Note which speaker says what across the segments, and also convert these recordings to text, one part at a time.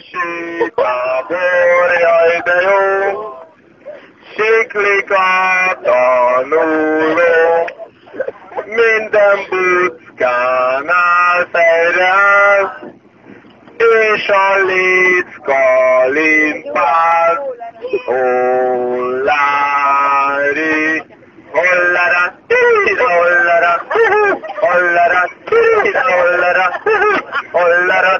Speaker 1: sétábor, jaj de jó, siklik a tanuló. Minden buckánál áll, és a lécka limpál. Hollári, hollára, tíra, hollára, hollára, hollára, hollára,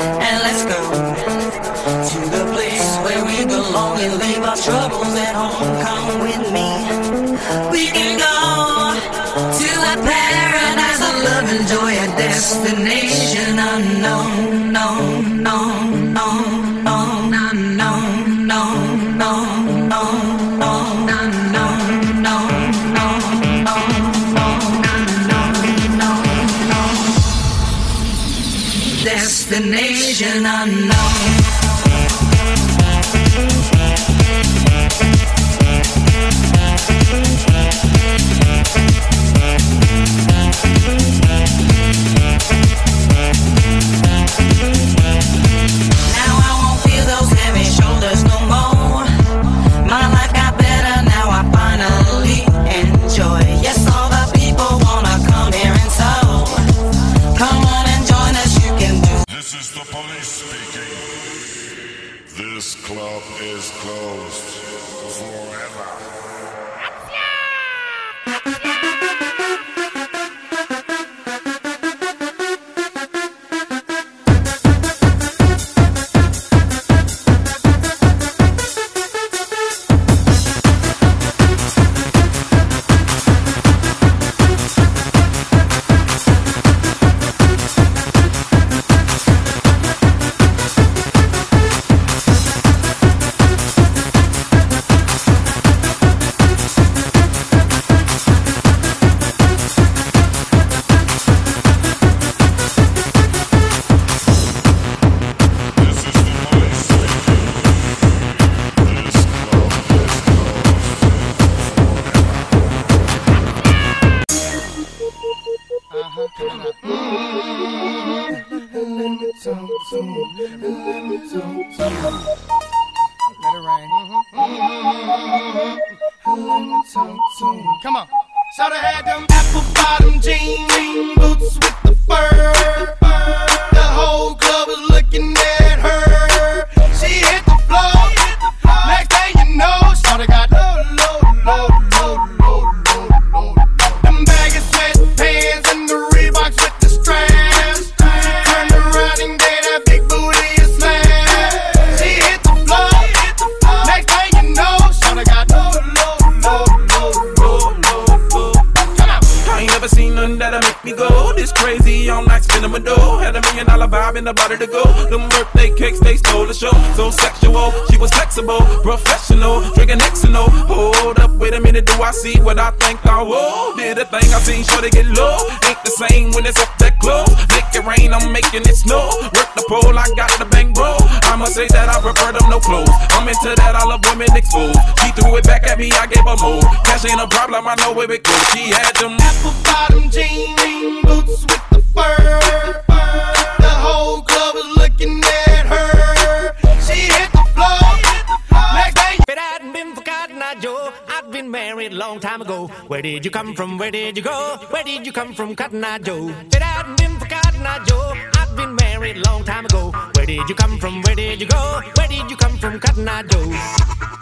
Speaker 2: and let's go to the place where we belong and leave our troubles at home. Come with me, we can go to a paradise of love and joy, a destination unknown, known, known, known. I
Speaker 3: know is closed.
Speaker 4: Uh-huh, come on Mm-hmm. Let me talk to you.
Speaker 5: Let me talk to you. in a door. Had a million dollar vibe in the body to go. Them birthday cakes, they stole the show. So sexual, she was flexible, professional, drinking Exo, Hold up, wait a minute, do I see what I think I will? Did a thing I seen, sure to get low. Ain't the same when it's up that close. Make it rain, I'm making it snow. Work the pole, I got the bang bro. I'ma say that I prefer them no clothes. I'm into that, I love women exposed. She threw it back at me, I gave her more. Cash ain't a problem, I know where it goes. She had them
Speaker 4: apple bottom jean boots with the fur.
Speaker 6: Where did you come from? Where did you go? Where did you come from, Cotton Eye Joe? i hadn't been for Cotton Eye Joe. I've been married a long time ago. Where did you come from? Where did you go? Where did you come from, Cotton Eye Joe?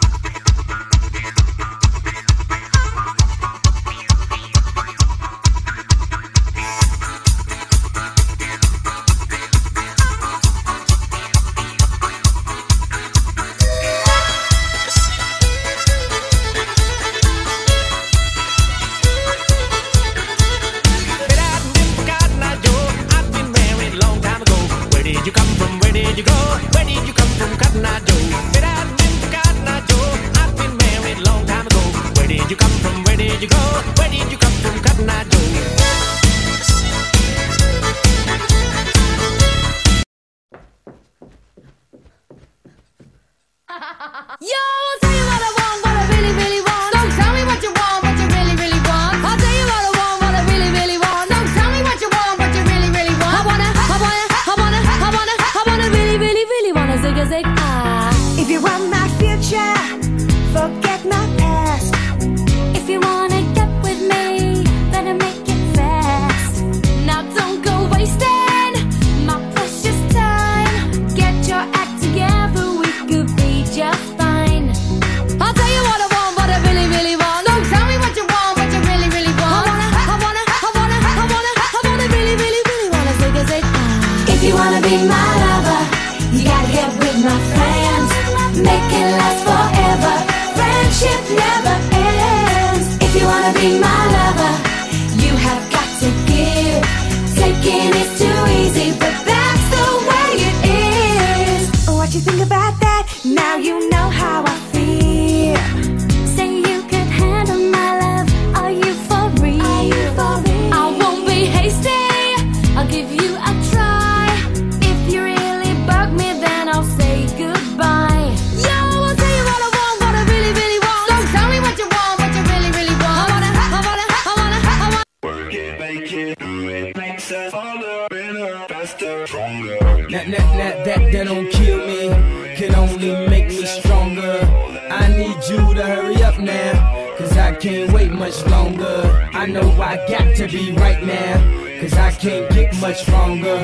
Speaker 7: need you to hurry up now. Cause I can't wait much longer. I know I got to be right now. Cause I can't get much stronger.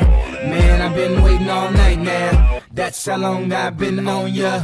Speaker 7: Man, I've been waiting all night now. That's how long I've been on ya.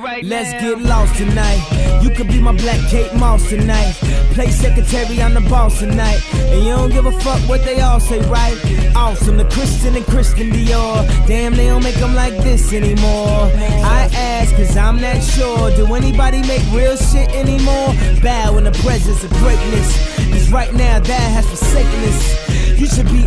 Speaker 7: Right Let's now. get lost tonight. You could be my black Kate Moss tonight. Play secretary, I'm the boss tonight. And you don't give a fuck what they all say, right? Awesome, the Christian and Christian Dior. Damn, they don't make them like this anymore. I ask, cause I'm not sure. Do anybody make real shit anymore? Bow in the presence of greatness. Cause right now, that has forsaken us. You should be.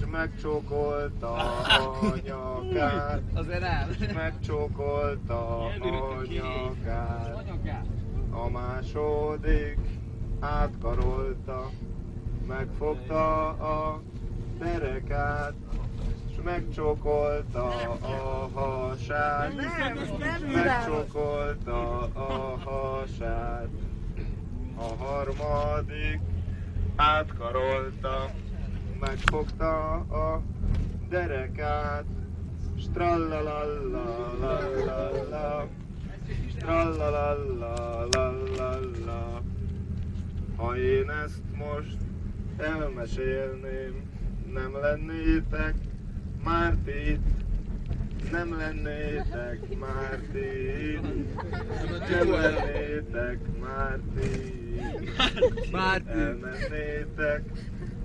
Speaker 8: és megcsókolta a
Speaker 9: nyakát. Azért nem. És megcsókolta a nyakát. A második átkarolta, megfogta a derekát, és megcsókolta a hasát, megcsókolta a hasát. A harmadik átkarolta, megfogta a derekát. Strallalallalalla, strallalallalalla. Ha én ezt most elmesélném, nem lennétek már itt. Nem lennétek már itt. Nem lennétek már ti itt. Elmennétek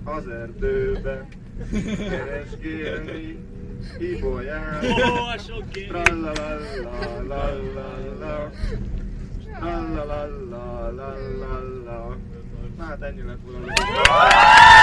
Speaker 9: az erdőbe, keresgélni, ibolyán. Oh, sok kérdés! tralalalalalalala. Hát ennyi lett volna.